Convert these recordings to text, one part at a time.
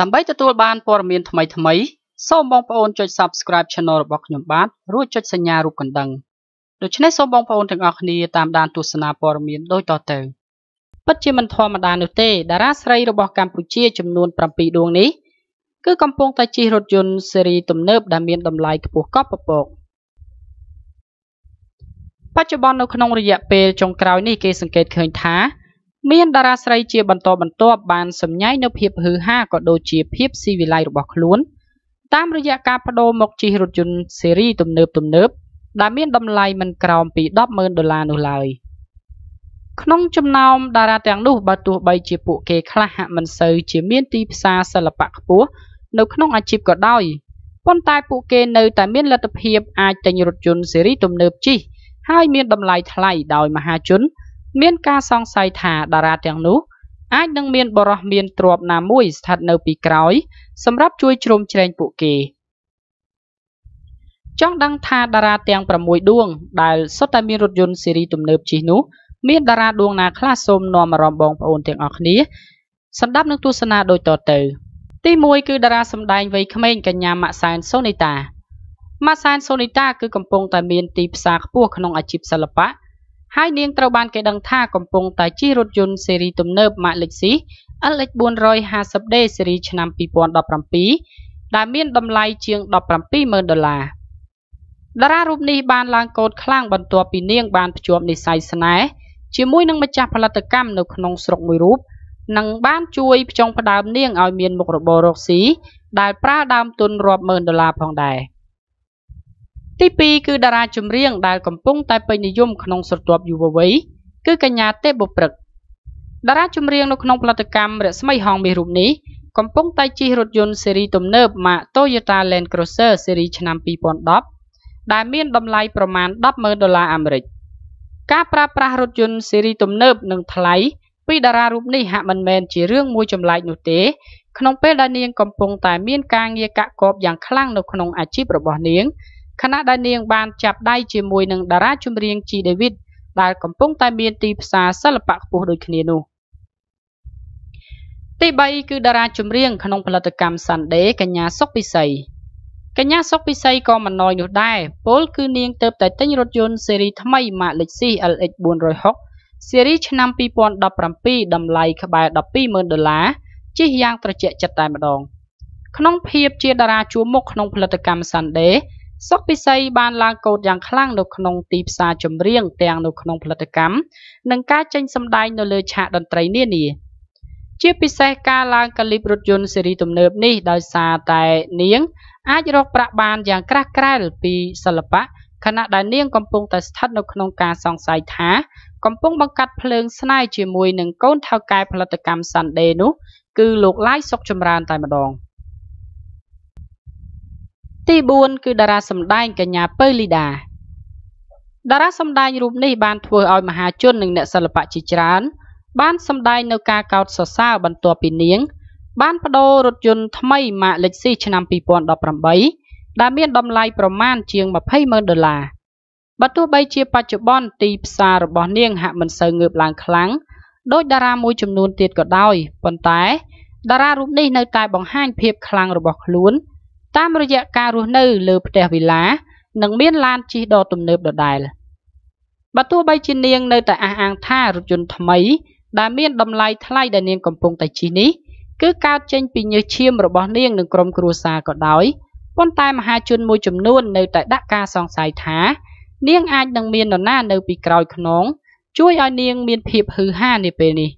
ដើម្បីទទួលបានព័ត៌មានថ្មីៗសូមបងប្អូនចុច Subscribe Channel របស់ខ្ញុំបាទរួចចុចសញ្ញារូបកណ្ដឹងដូច្នេះសូមបងប្អូនទាំងអស់គ្នាតាមដានទស្សនាព័ត៌មានដូចតទៅពិតជាមិនធម្មតានោះទេតារាស្រីរបស់កម្ពុជាចំនួន7ដួងនេះគឺកំពុងតែជិះរថយន្តស៊េរីទំនើបដែលមានតម្លៃខ្ពស់កប់ពពកបច្ចុប្បន្ននៅក្នុងរយៈពេលចុងក្រោយនេះគេសង្កេតឃើញថា មានតារាស្រីជាបន្តបន្ទាប់បានសម្ញៃនៅភាពฮืអហាក៏ដូចជាភាពស៊ីវិល័យរបស់ខ្លួន តាមរយៈការបដូរមកជិះរថយន្តស៊េរីទំនើបទំនើបដែលមានតម្លៃមិនក្រោមពី100000ដុល្លារនោះឡើយក្នុងចំណោមតារាទាំងនោះបើទោះបីជាពួកគេខ្លះហាក់មិនសូវជាមានទីផ្សារសិល្បៈខ្ពស់នៅក្នុងអាជីពក៏ដោយប៉ុន្តែពួកគេនៅតែមានលទ្ធភាពអាចទិញរថយន្តស៊េរីទំនើបជិះហើយមានតម្លៃថ្លៃដោយមហាជន មានការសង្ស័យថាតារាទាំងនោះអាចនឹងមានបរិះមានទ្រព្យណាមួយស្ថិតនៅពីក្រោយ សម្រាប់ជួយជ្រោមជ្រែងពួកគេចង់ដឹងថាតារាទាំង6ដួង ដែលសុទ្ធតែមានរថយន្តស៊េរីទំនើបជិះនោះមានតារាដួងណាខ្លះសូមនាំអារម្មណ៍បងប្អូនទាំងអស់គ្នាសម្រាប់នឹងទស្សនាដូចតទៅ ទី1គឺតារាសម្ដែងវ័យក្មេងកញ្ញាម៉ាក់សែនសូនីតាម៉ាក់សែនសូនីតាគឺកំពុងតែមានទីផ្សារខ្ពស់ក្នុងអាជីពសិល្បៈ ហើយនាងត្រូវបានគេដឹងថាកំពុងតែជិះរថយន្តស៊េរីទំនើប Max Lexus LX 450D ស៊េរីឆ្នាំ2017ដែលមានតម្លៃជាង170,000ដុល្លារតារារូបនេះបានឡើងកោតខ្លាំងបន្ទាប់ពីនាងបានភ្ជាប់និស្ស័យស្នេហ៍ជាមួយនឹងម្ចាស់ផលិតកម្មនៅក្នុងស្រុកមួយរូបនិងបានជួយផ្ចង់ផ្ដើមនាងឲ្យមានមុខរបររកស៊ីដែលប្រើដើមទុនរាប់ម៉ឺនដុល្លារផងដែរ។ ទី2គឺតារាចម្រៀងដែលកំពុងតែពេញនិយមក្នុងស្រទាប់យុវវ័យគឺកញ្ញាទេពបុព្រឹកតារាចម្រៀងនៅក្នុងផលិតកម្មរស្មីហងមាសរូបនេះកំពុងតែជិះរថយន្តស៊េរីទំនើបម៉ាក Toyota Land Cruiser ស៊េរីឆ្នាំ2010ដែលមានតម្លៃប្រមាណ100000ដុល្លារអាមេរិកការប្រើប្រាស់រថយន្តស៊េរីទំនើបនិងថ្លៃពីតារារូបនេះហាក់មិនមែនជារឿងមួយចម្លែកនោះទេ ក្នុងពេលដែលនាងកំពុងតែមានការងារកាក់កបយ៉ាងខ្លាំងនៅក្នុងអាជីពរបស់នាង ខណៈដែលនាងបានចាប់ដៃជាមួយនឹងតារាចម្រៀងជីដេវីតដែលកំពុងតែមានទីផ្សារសិល្បៈខ្ពស់ដូចគ្នានោះទី3គឺតារាចម្រៀងក្នុងផលិតកម្ម Sunday កញ្ញាសុកពិសីកញ្ញាសុកពិសីក៏មិនណយនោះដែរពលគឺនាងទៅតែទិញរថយន្តស៊េរីថ្មី Max Lexus LX 460ស៊េរីឆ្នាំ2017តម្លៃក្បែរ120,000ដុល្លារជិះយ៉ាងត្រជាក់ចិត្តតែម្ដង ក្នុងភាពជាតារាជួរមុខក្នុងផលិតកម្ម Sunday សុកពិសីបានឡើងកោតយ៉ាងខ្លាំងនៅក្នុងទីផ្សារចម្រៀងទាំងនៅក្នុងផលិតកម្មនិងការចេញសម្ដែងនៅលើឆាកតន្ត្រីនានាជាពិសេសការឡើងកាលីបរថយន្តស៊េរីទំនើបនេះដោយសារតែនាង អាចរកប្រាក់បានយ៉ាងក្រាស់ក្រែលពីសិល្បៈខណៈដែលនាងកំពុងតែស្ថិតនៅក្នុងការសង្ស័យថាកំពុងបង្កាត់ភ្លើងស្នេហ៍ជាមួយនឹងកូនថៅកែផលិតកម្ម Sunday នោះគឺលោកឡាយសុកចម្រើនតែម្ដង។ ទី4គឺតារាសម្ដែងកញ្ញាពៅលីដាតារាសម្ដែងរូបនេះបានធ្វើឲ្យមហាជននិងអ្នកសិល្បៈជាច្រើន បានសម្ដែងនៅការកោតសរសើរបន្ទាប់ពីនាង បានបដូររថយន្តថ្មីម៉ាក Lexus ឆ្នាំ2018ដែលមានតម្លៃប្រមាណជាង200,000ដុល្លារបើទោះបីជាបច្ចុប្បន្នទីផ្សាររបស់នាងហាក់មិនសូវងើបឡើងខ្លាំងដោយតារាមួយចំនួនទៀតក៏ដោយប៉ុន្តែតារារូបនេះនៅតែបង្ហាញភាពខ្លាំងរបស់ខ្លួន តាមរយៈការរស់នៅលើផ្ទះវិឡានិងមានឡានជិះដ៏ទំនើបដដែលបើទោះបីជានាងនៅតែអះអាងថារថយន្តថ្មី ដែលមានតម្លៃថ្លៃដែលនាងកំពុងតែជិះនេះគឺកើតចេញពីញើសឈាមរបស់នាងនិងក្រុមគ្រួសារក៏ដោយប៉ុន្តែមហាជនមួយចំនួននៅតែដាក់ការសង្ស័យថា នាងអាចនឹងមាននរណានៅពីក្រោយខ្នងជួយឲ្យនាងមានភាពហ៊ឺហានាពេលនេះ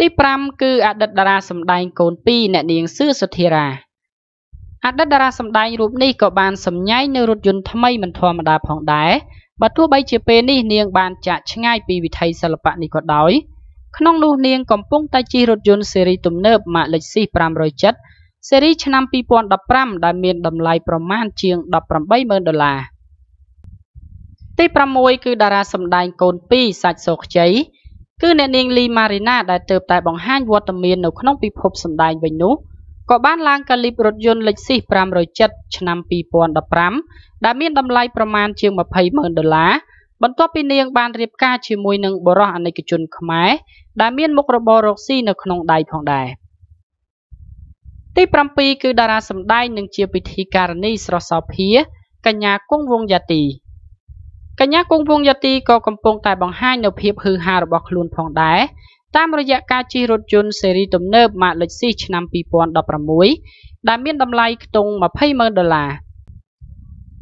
ទី5គឺអតីតតារាសម្ដែងកូន2អ្នកនាងសឿសុធារាអតីតតារាសម្ដែងរូបនេះក៏បានសម្ញែងនៅរថយន្តថ្មីមិនធម្មតាផងដែរបើទោះបីជាពេលនេះនាងបានចាក់ឆ្ងាយពីវិថីសិល្បៈនេះក៏ដោយក្នុងនោះនាងកំពុងតែជិះរថយន្តស៊េរីទំនើប Max Lexus 507ស៊េរីឆ្នាំ2015ដែលមានតម្លៃប្រមាណជាង180,000ដុល្លារទី6គឺតារាសម្ដែងកូន2សាច់សោខ្ចី គឺអ្នកនាងលីម៉ារីណាដែលទៅតែបង្ហាញវត្តមាននៅក្នុងពិភពសម្ដែងវិញនោះក៏បានឡើងកាលីបរថយន្ត Lexus 507ឆ្នាំ2015ដែលមានតម្លៃប្រមាណជាង20ម៉ឺនដុល្លារបន្ទាប់ពីនាងបានរៀបការជាមួយនឹងបរិះអនិកជនខ្មែរដែលមានមុខរបររកស៊ីនៅក្នុងដៃផងដែរទី7គឺតារាសម្ដែងនិងជាពិធីការនីស្រស់សោភាកញ្ញាគង់វងយ៉ាទី កញ្ញាគង់វងយ៉ាទីក៏កំពុងតែបង្ហាញនូវភាពហ៊ឺហារបស់ខ្លួនផងដែរតាមរយៈការជិះរថយន្តស៊េរីទំនើប Mark Lexus ឆ្នាំ2016ដែលមានតម្លៃខ្ទង់200,000ដុល្លារ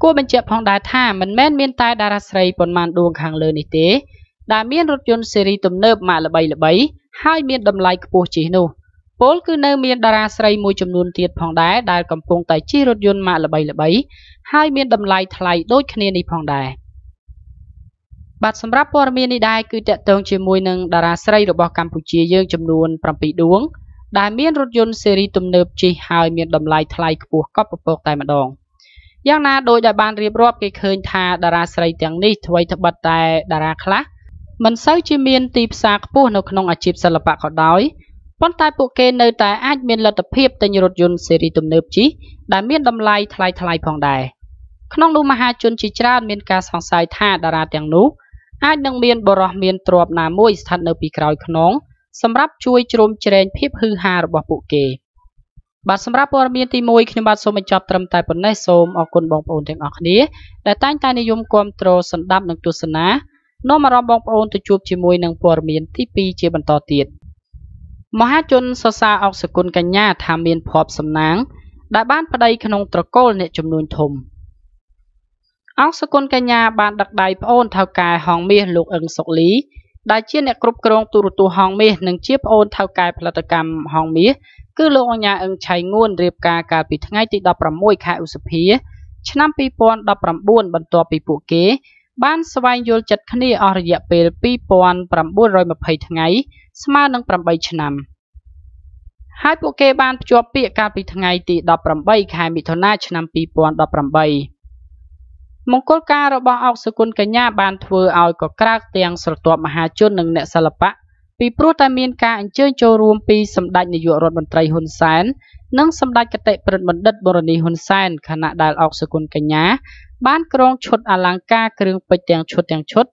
គួរបញ្ជាក់ផងដែរថាមិនមែនមានតែតារាស្រីប៉ុន្មានដួងខាងលើនេះទេ ដែលមានរថយន្តស៊េរីទំនើបម៉ាកល្បីៗហើយមានតម្លៃខ្ពស់ជាងនោះពលគឺនៅមានតារាស្រីមួយចំនួនទៀតផងដែរដែលកំពុងតែជិះរថយន្តម៉ាកល្បីៗហើយមានតម្លៃថ្លៃដូចគ្នានេះផងដែរ បាទសម្រាប់ព័ត៌មាននេះដែរគឺតកតងជាមួយនឹងតារាស្រីរបស់កម្ពុជាយើងចំនួន7ដួង ដែលមានរថយន្តស៊េរីទំនើបជិះហើយមានតម្លៃថ្លៃខ្ពស់កប់ពពកតែម្ដងយ៉ាងណាដោយដែលបានរៀបរាប់គេឃើញថាតារាស្រីទាំងនេះអ្វីត្បិតតែតារាខ្លះមិនសូវជាមានទីផ្សារខ្ពស់នៅក្នុងអាជីពសិល្បៈក៏ដោយប៉ុន្តែពួកគេនៅតែអាចមានលទ្ធភាពទិញរថយន្តស៊េរីទំនើបជិះដែលមានតម្លៃថ្លៃថ្លៃផងដែរក្នុងនោះមហាជនជាច្រើនមានការសង្ស័យថាតារាទាំងនោះ អាចនឹងមានបរិះមានទ្រព្យណាមួយស្ថិតនៅពីក្រោយខ្នងសម្រាប់ជួយជ្រោមជ្រែងភាពហ៊ឺហារបស់ពួកគេបាទសម្រាប់ព័ត៌មានទី1ខ្ញុំបាទសូមបញ្ចប់ត្រឹមតែប៉ុណ្ណេះសូមអរគុណបងប្អូនទាំងអស់គ្នាដែលតែងតែនិយមគ្រប់គ្រងសន្តាប់និងទស្សនានាំអារម្មណ៍បងប្អូនទៅជួបជាមួយនឹងព័ត៌មានទី2ជាបន្តទៀតមហាជនសរសើរអុកសគុណកញ្ញាថាមានភ័ព្វសំណាងដែលបានប្តីក្នុងត្រកូលអ្នកចំនួនធំ អុកសគុណកញ្ញាបានដឹកដៃប្អូនថៅកែហងមាសលោកអឹងសុកលីដែលជាអ្នកគ្រប់គ្រងទូរទស្សន៍ហងមាសនិងជាប្អូនថៅកែផលិតកម្មហងមាសគឺលោកអញ្ញាអឹងឆៃងួនរៀបការកាលពីថ្ងៃទី16ខែឧសភា ឆ្នាំ2019បន្ទាប់ពីពួកគេ បានស្វែងយល់ចិត្តគ្នាអស់រយៈពេល2920ថ្ងៃស្មើនឹង8ឆ្នាំហើយពួកគេបានភ្ជាប់ពាក្យកាលពីថ្ងៃទី18ខែមិថុនាឆ្នាំ2018 មង្គលការរបស់អុកសុគន្ធកញ្ញាបានធ្វើឲ្យកក្រើកទាំងស្រទាប់មហាជននិងអ្នកសិល្បៈពីព្រោះតែមានការអញ្ជើញចូលរួមពីសម្ដេចនាយករដ្ឋមន្ត្រីហ៊ុនសែននិងសម្ដេចគតិប្រិទ្ធបណ្ឌិតបរនីហ៊ុនសែនខណៈដែលអុកសុគន្ធកញ្ញា បានក្រងឈុតអលង្ការគ្រឿងពេជ្រទាំងឈុតទាំងឈុត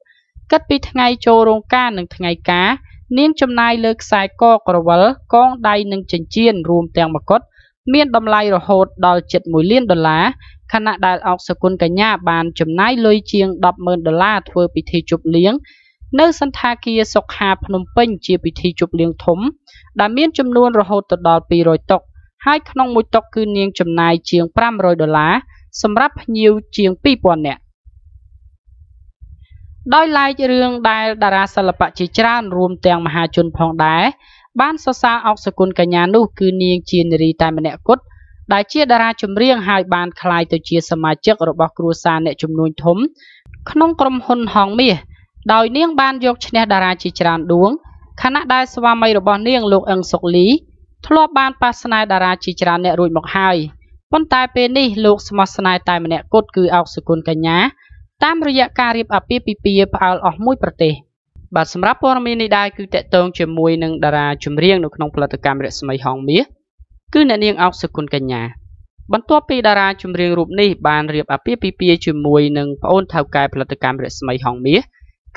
គិតពីថ្ងៃចូលរោងការនិងថ្ងៃការនាងចំណាយលើខ្សែកក្រវិលកងដៃនិងចិញ្ចៀនរួមទាំងមកុដមានតម្លៃរហូតដល់ជិត1លានដុល្លារ ខណៈដែលអុកសគុណកញ្ញាបានចំណាយលុយជាង100000ដុល្លារធ្វើពិធីជប់លៀងនៅសន្តាគារសុខាភ្នំពេញជាពិធីជប់លៀងធំ ដែលមានចំនួនរហូតទៅដល់200តុហើយក្នុងមួយតុគឺនាងចំណាយជាង500ដុល្លារសម្រាប់ភ្ញៀវជាង2000នាក់ដោយឡែករឿងដែលតារាសិល្បៈជាច្រើនរួមទាំងមហាជនផងដែរបានសរសើរអុកសគុណកញ្ញានោះគឺនាងជានារីតែម្នាក់គត់ ដែលជាតារាចម្រៀងហើយបានក្លាយទៅជាសមាជិករបស់គ្រួសារអ្នកជំនួញធំ ក្នុងក្រុមហ៊ុនហងមាសដោយនាងបានយកឈ្នះតារាជាច្រើនដួងខណៈដែលស្វាមីរបស់នាងលោកអឹងសុកលីធ្លាប់បានប៉ះស្នេហ៍តារាជាច្រើនអ្នករួចមកហើយប៉ុន្តែពេលនេះលោកស្មោះស្នេហ៍តែម្នាក់គត់គឺអោកសុគន្ធកញ្ញា តាមរយៈការរៀបអាពាហ៍ពិពាហ៍ផ្អើលអស់មួយប្រទេសបាទសម្រាប់ព័ត៌មាននេះដែរគឺតកតងជាមួយនឹងតារាចម្រៀងនៅក្នុងផលិតកម្មរស្មីហងមាស គឺអ្នកនាងអោកសុគន្ធកញ្ញាបន្ទាប់ពីតារាចម្រៀងរូបនេះបានរៀបអាពាហ៍ពិពាហ៍ជាមួយនឹងប្អូនថៅកែផលិតកម្មរស្មីហងមាស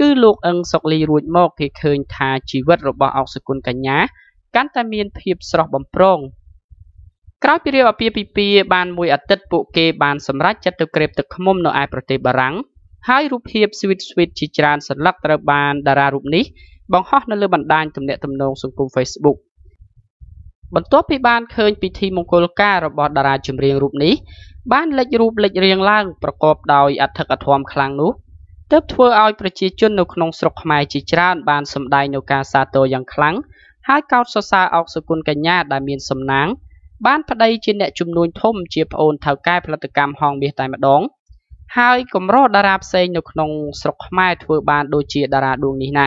គឺលោកអឹងសុកលីរួចមកគេឃើញថាជីវិតរបស់អុកសុគន្ធកញ្ញាកាន់តែមានភាពស្រស់បំព្រងក្រោយពីរៀបអាពាហ៍ពិពាហ៍បានមួយអាទិត្យពួកគេបានសម្រេចចិត្តទៅក្រេបទឹកឃ្មុំនៅឯប្រទេសបារាំងហើយរូបភាព sweet sweet ជាច្រើនសន្លឹកត្រូវបានតារារូបនេះបង្ហោះនៅលើបណ្ដាញទំនាក់ទំនងសង្គម Facebook បន្ទាប់ពីបានឃើញពិធីមង្គលការរបស់តារាចម្រៀងរូបនេះបានលេចរូបលេចរាងឡើងប្រកបដោយអធិកអធមខ្លាំងនោះទើបធ្វើឲ្យប្រជាជននៅក្នុងស្រុកខ្មែរជាច្រើនបានសម្ដែងនូវការសាទរយ៉ាងខ្លាំងហើយកោតសរសើរអុកសុគន្ធកញ្ញាដែលមានសំណាង បានប្តីជាអ្នកជំនួញធំជាប្អូនថៅកែផលិតកម្មហងមាសតែម្ដង ហើយកម្រតារាផ្សេងនៅក្នុងស្រុកខ្មែរធ្វើបានដូចជាតារាដួងនេះណា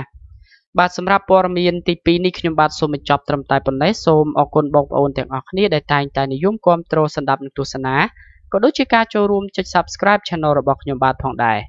បាទសម្រាប់ព័ត៌មានទី2នេះខ្ញុំបាទសូមបញ្ចប់ត្រឹមតែប៉ុណ្ណេះសូមអរគុណបងប្អូនទាំងអស់គ្នាដែលតែងតែនិយមគាំទ្រសន្តាប់នឹងទស្សនាក៏ដូចជាការចូលរួមចុច Subscribe Channel របស់ខ្ញុំបាទផងដែរ